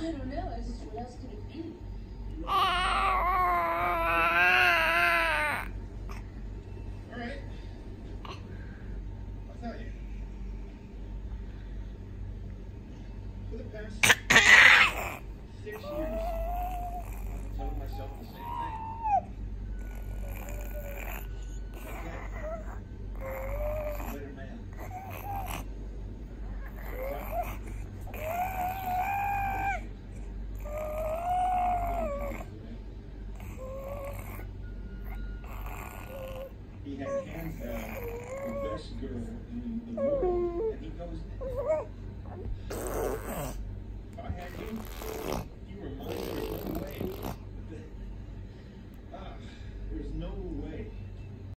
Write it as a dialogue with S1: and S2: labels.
S1: I don't know. What else could it be?
S2: All right. I'll you. The six years, He had hands down the best girl in the world.